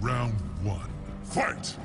Round one. Fight!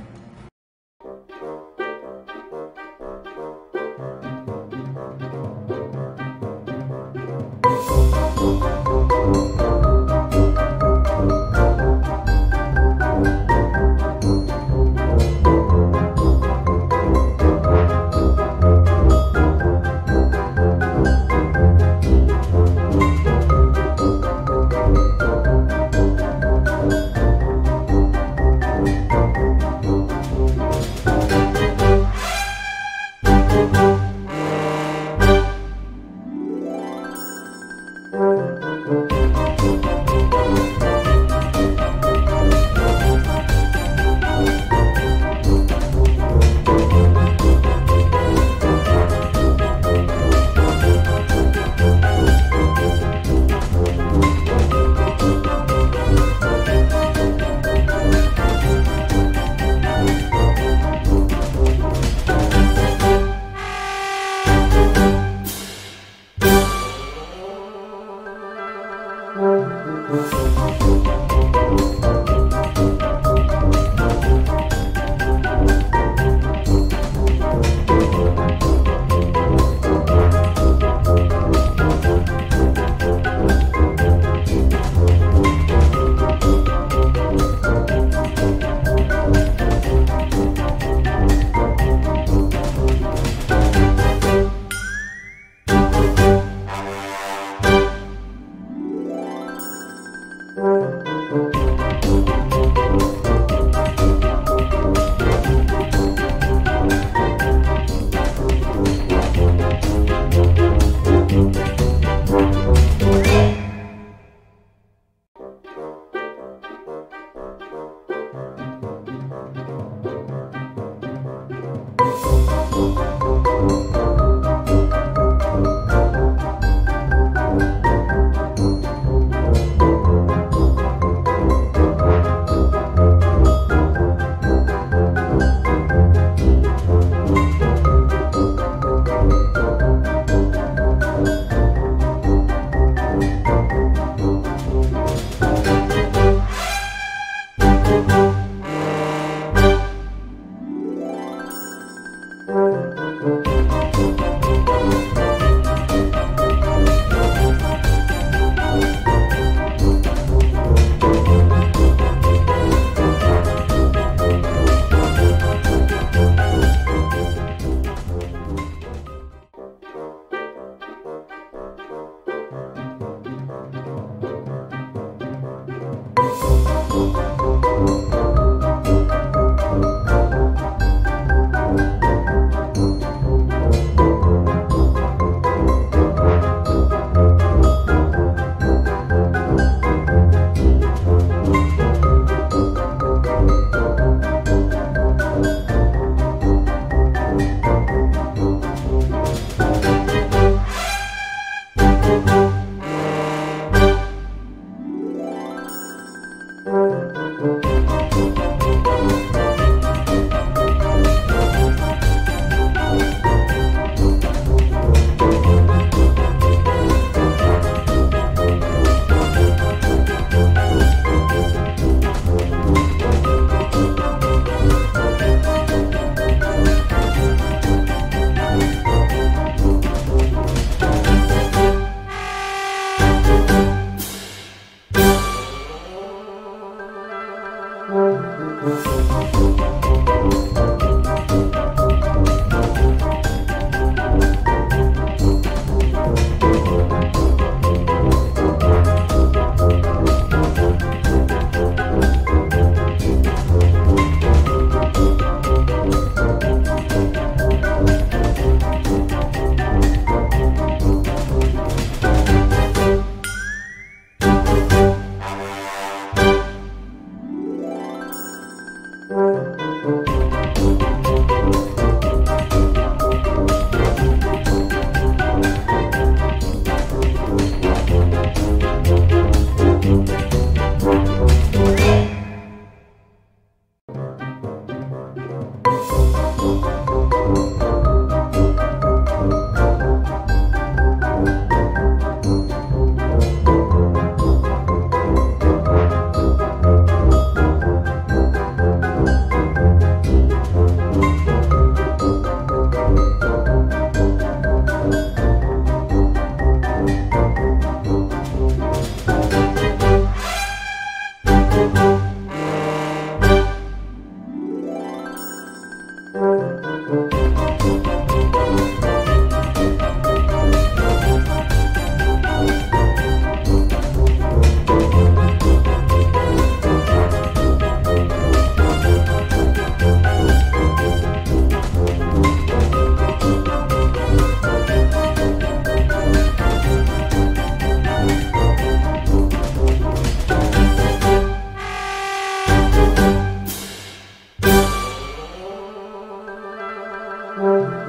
Música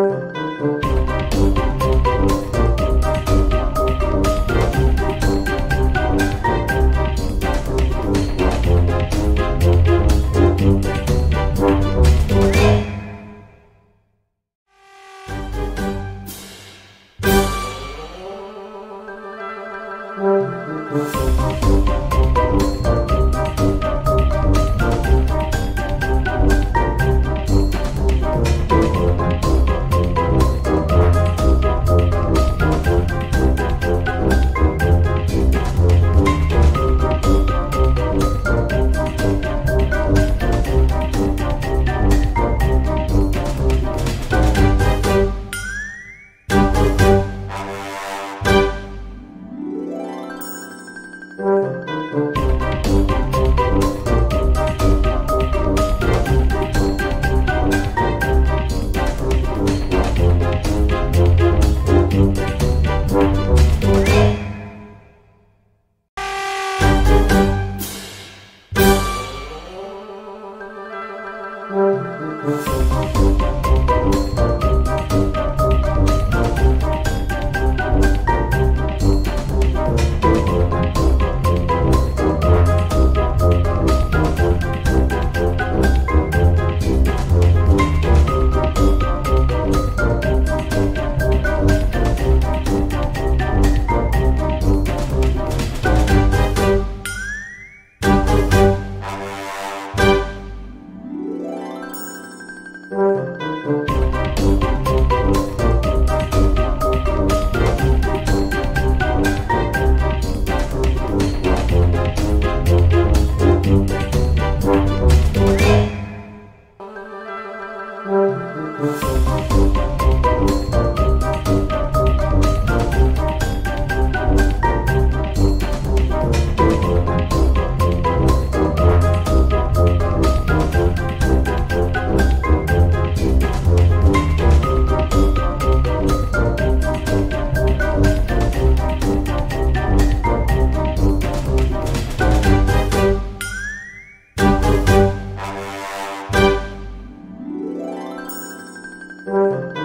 Música Música